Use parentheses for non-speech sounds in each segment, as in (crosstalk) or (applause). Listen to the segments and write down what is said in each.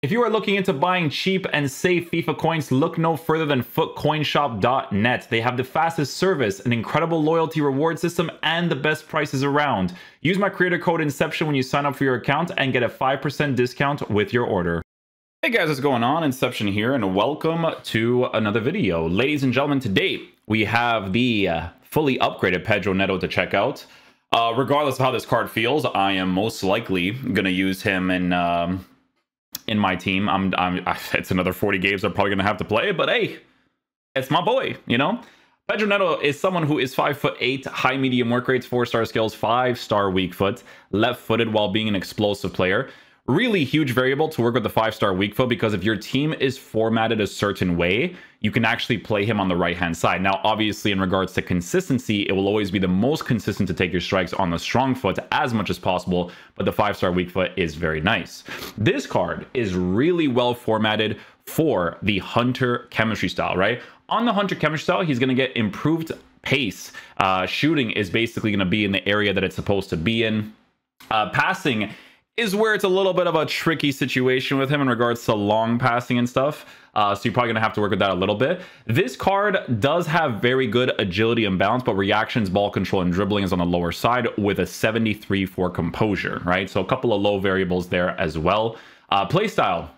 If you are looking into buying cheap and safe FIFA coins, look no further than futcoinshop.net. They have the fastest service, an incredible loyalty reward system, and the best prices around. Use my creator code Inception when you sign up for your account and get a 5% discount with your order. Hey guys, what's going on? Inception here, and welcome to another video. Ladies and gentlemen, today we have the uh, fully upgraded Pedro Neto to check out. Uh, regardless of how this card feels, I am most likely going to use him in... Um, in my team. I'm, I'm, (laughs) it's another 40 games I'm probably gonna have to play, but hey, it's my boy, you know. Pedro Neto is someone who is five foot eight, high medium work rates, four star skills, five star weak foot, left footed while being an explosive player really huge variable to work with the five star weak foot because if your team is formatted a certain way, you can actually play him on the right hand side. Now, obviously, in regards to consistency, it will always be the most consistent to take your strikes on the strong foot as much as possible, but the five star weak foot is very nice. This card is really well formatted for the Hunter chemistry style, right? On the Hunter chemistry style, he's going to get improved pace. Uh, shooting is basically going to be in the area that it's supposed to be in. Uh, passing is where it's a little bit of a tricky situation with him in regards to long passing and stuff. Uh, so you're probably going to have to work with that a little bit. This card does have very good agility and balance, but reactions, ball control, and dribbling is on the lower side with a 73 for composure, right? So a couple of low variables there as well. Uh, playstyle,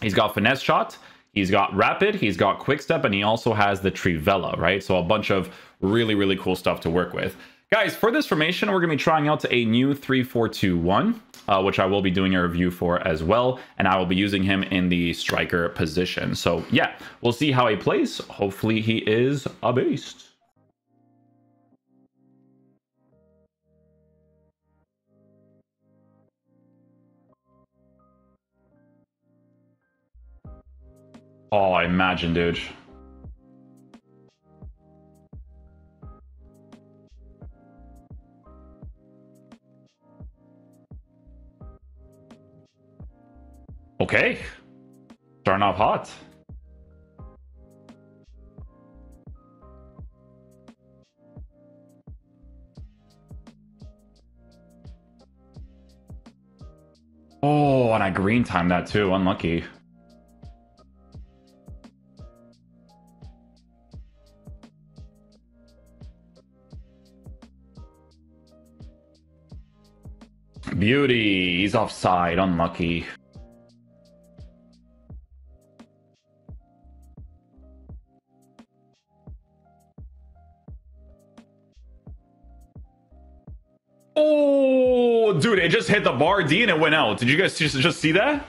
he's got finesse shot, he's got rapid, he's got quick step, and he also has the Trivela, right? So a bunch of really, really cool stuff to work with. Guys, for this formation, we're going to be trying out a new 3-4-2-1, uh, which I will be doing a review for as well, and I will be using him in the striker position. So yeah, we'll see how he plays. Hopefully he is a beast. Oh, I imagine, dude. Hot. Oh, and I green time that too. Unlucky. Beauty. He's offside. Unlucky. Oh, dude, it just hit the bar D and it went out. Did you guys just, just see that?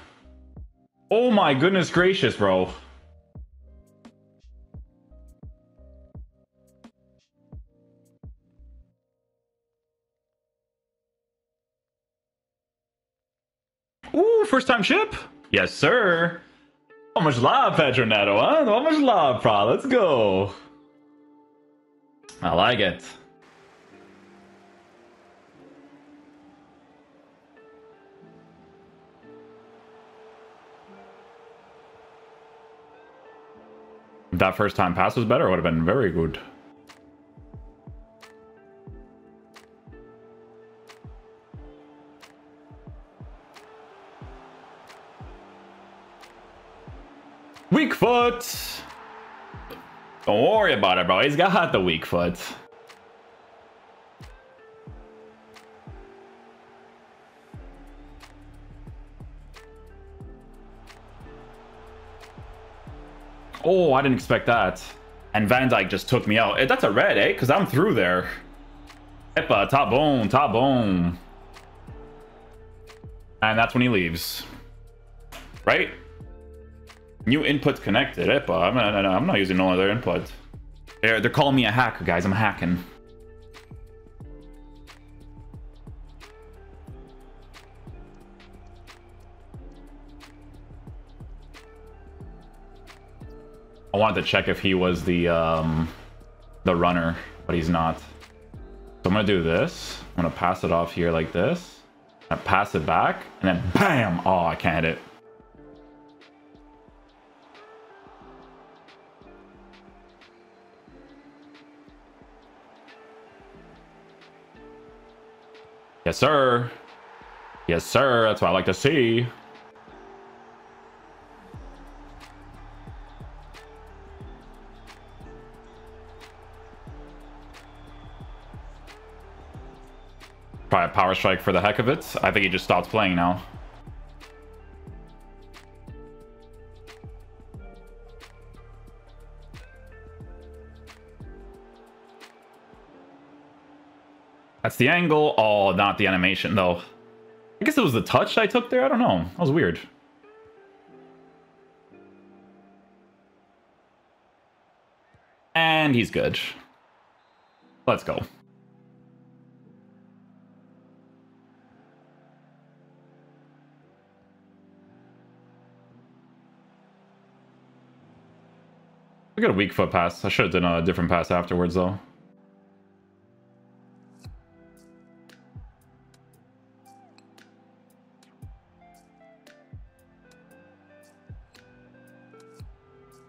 Oh my goodness gracious, bro. Ooh, first time chip? Yes, sir. How much love, Pedro Neto, huh? How much love, bro? Let's go. I like it. That first time pass was better, it would have been very good. Weak foot! Don't worry about it, bro. He's got the weak foot. Oh, I didn't expect that. And Van Dijk just took me out. Eh, that's a red, eh? Because I'm through there. Epa, top bone, top bone. And that's when he leaves. Right? New input connected. Epa, I'm not, I'm not using no other input. They're, they're calling me a hacker, guys. I'm hacking. I wanted to check if he was the um, the runner, but he's not. So I'm gonna do this. I'm gonna pass it off here like this. I pass it back, and then BAM! Oh, I can't hit it. Yes, sir. Yes, sir. That's what I like to see. For the heck of it. I think he just stopped playing now. That's the angle. Oh, not the animation, though. I guess it was the touch I took there? I don't know. That was weird. And he's good. Let's go. I got a weak foot pass. I should have done a different pass afterwards, though.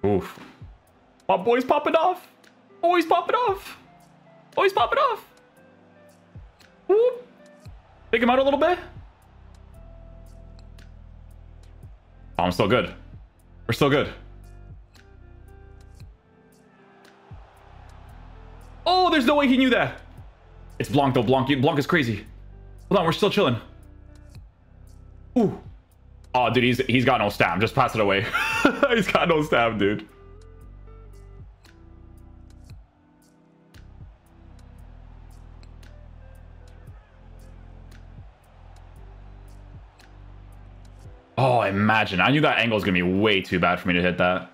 Oof. My boy's popping off. Always popping off. Always popping off. Whoop. Pick him out a little bit. Oh, I'm still good. We're still good. Oh, there's no way he knew that. It's Blanc though. Blanc, Blanc is crazy. Hold on, we're still chilling. Ooh. Oh, dude, he's he's got no stab. Just pass it away. (laughs) he's got no stab, dude. Oh, imagine. I knew that angle was going to be way too bad for me to hit that.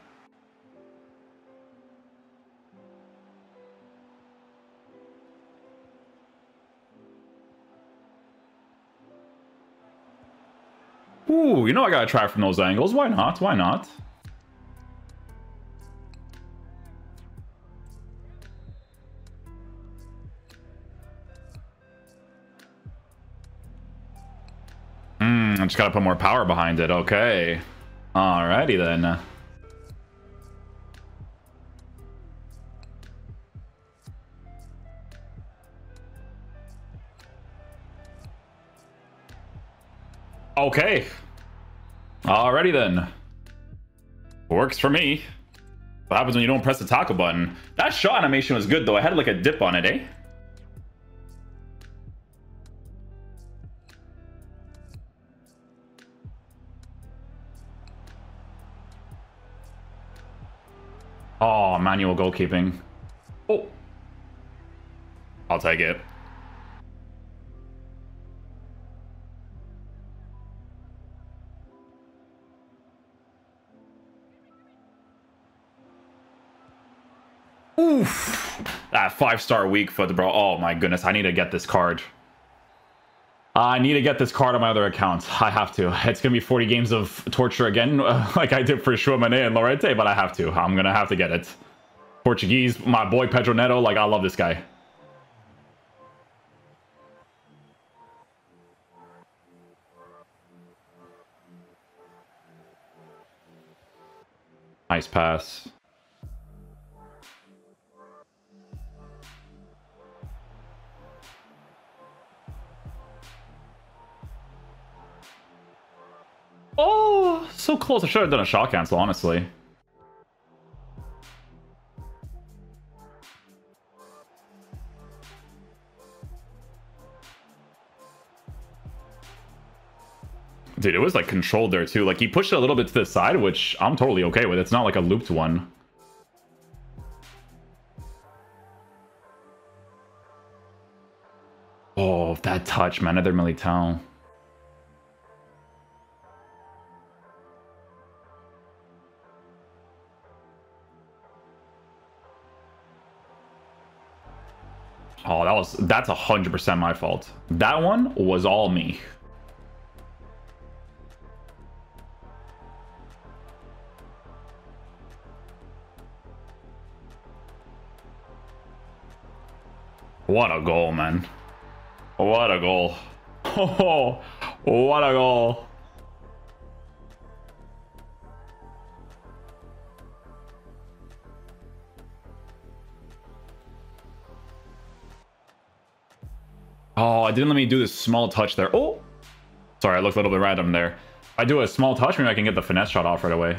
Ooh, you know I gotta try from those angles. Why not? Why not? Hmm, I just gotta put more power behind it. Okay. Alrighty then. Okay. Alrighty then. Works for me. What happens when you don't press the tackle button? That shot animation was good though. I had like a dip on it, eh? Oh, manual goalkeeping. Oh. I'll take it. Oof. That five-star weak foot, bro. Oh my goodness, I need to get this card. I need to get this card on my other account. I have to. It's going to be 40 games of torture again, (laughs) like I did for Tchouameni and Llorente, but I have to. I'm going to have to get it. Portuguese, my boy Pedro Neto, like, I love this guy. Nice pass. So close. I should have done a shot cancel, honestly. Dude, it was like controlled there too. Like he pushed it a little bit to the side, which I'm totally okay with. It's not like a looped one. Oh, that touch, man. Another Militao. That's a hundred percent my fault. That one was all me. What a goal, man. What a goal. Oh, (laughs) what a goal. Oh, I didn't let me do this small touch there. Oh! Sorry, I looked a little bit random there. If I do a small touch, maybe I can get the finesse shot off right away.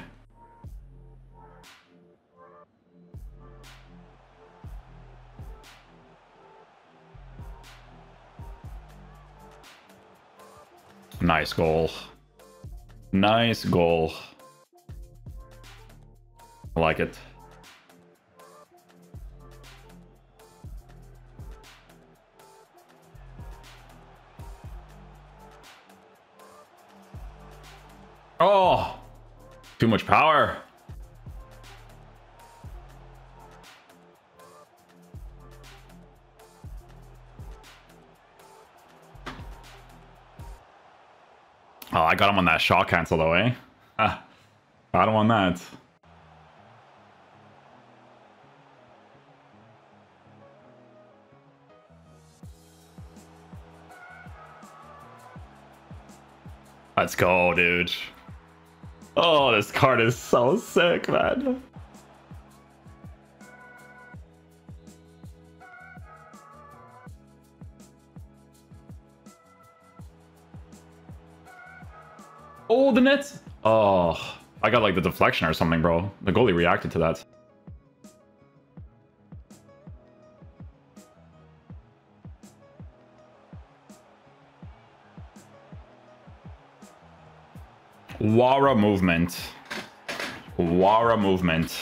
nice goal. Nice goal. I like it. Oh, too much power. Oh, I got him on that shot cancel though, eh? Ah, him on that. Let's go, dude. Oh, this card is so sick, man. Oh, the nets. Oh, I got like the deflection or something, bro. The goalie reacted to that. Wara movement. Wara movement.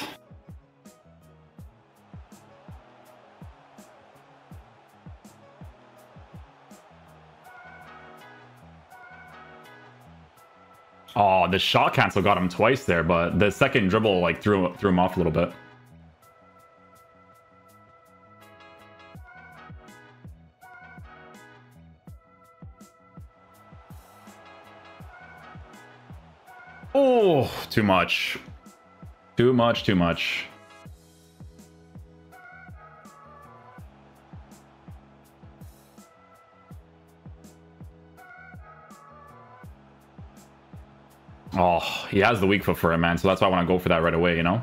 Oh, the shot cancel got him twice there, but the second dribble like threw threw him off a little bit. Oh, too much. Too much, too much. Oh, he has the weak foot for it, man. So that's why I want to go for that right away, you know?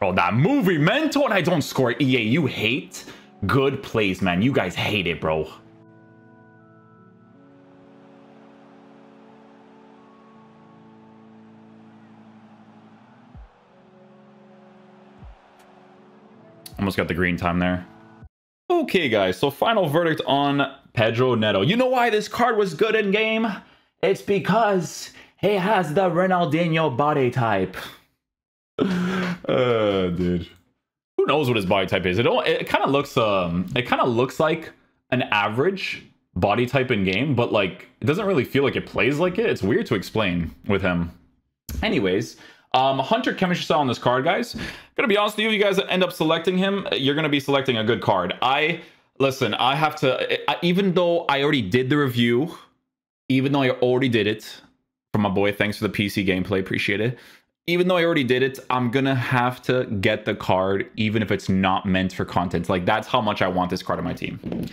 Bro, that movie, Mentor, I don't score. EA, you hate good plays, man. You guys hate it, bro. Almost got the green time there. Okay, guys, so final verdict on Pedro Neto. You know why this card was good in game? It's because he has the Ronaldinho body type. (laughs) (laughs) uh, dude. Who knows what his body type is? It it kind of looks um it kind of looks like an average body type in game, but like it doesn't really feel like it plays like it. It's weird to explain with him. Anyways, um, Hunter chemistry style on this card, guys. Gonna be honest with you, you guys end up selecting him, you're gonna be selecting a good card. I listen, I have to I, even though I already did the review, even though I already did it from my boy, thanks for the PC gameplay, appreciate it even though I already did it, I'm gonna have to get the card, even if it's not meant for content. Like that's how much I want this card on my team.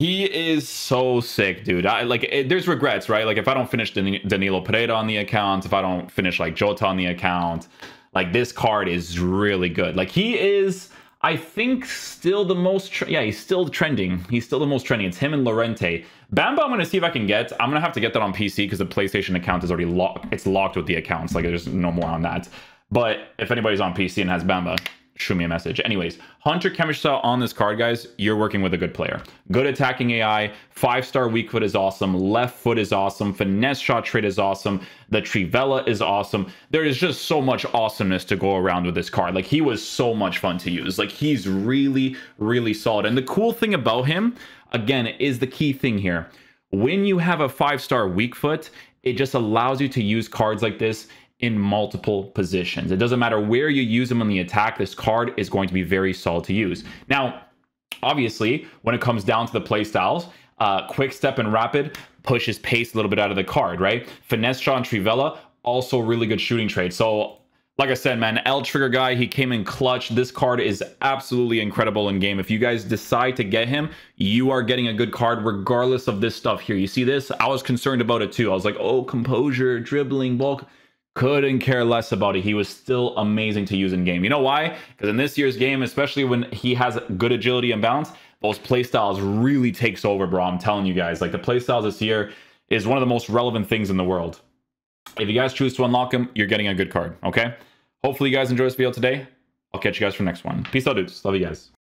He is so sick, dude. I like. It, there's regrets, right? Like if I don't finish Dan Danilo Pereira on the account, if I don't finish like Jota on the account, like this card is really good. Like he is. I think still the most, yeah, he's still trending. He's still the most trending. It's him and Llorente. Bamba, I'm gonna see if I can get. I'm gonna have to get that on PC because the PlayStation account is already locked. It's locked with the accounts. Like there's no more on that. But if anybody's on PC and has Bamba, shoot me a message. Anyways, Hunter Chemistry on this card, guys, you're working with a good player. Good attacking AI, five star weak foot is awesome, left foot is awesome, finesse shot trade is awesome, the Trivela is awesome. There is just so much awesomeness to go around with this card. Like he was so much fun to use. Like he's really, really solid. And the cool thing about him, again, is the key thing here. When you have a five star weak foot, it just allows you to use cards like this in multiple positions. It doesn't matter where you use them on the attack, this card is going to be very solid to use. Now, obviously, when it comes down to the play styles, uh, quick step and rapid pushes pace a little bit out of the card, right? Finesse shot and Trivela, also really good shooting trade. So like I said, man, L Trigger guy, he came in clutch. This card is absolutely incredible in game. If you guys decide to get him, you are getting a good card regardless of this stuff here. You see this? I was concerned about it too. I was like, oh, composure, dribbling, bulk couldn't care less about it. He was still amazing to use in game. You know why? Because in this year's game, especially when he has good agility and balance, those playstyles really takes over, bro. I'm telling you guys, like the playstyles this year is one of the most relevant things in the world. If you guys choose to unlock him, you're getting a good card, okay? Hopefully you guys enjoy this video today. I'll catch you guys for next one. Peace out, dudes. Love you guys.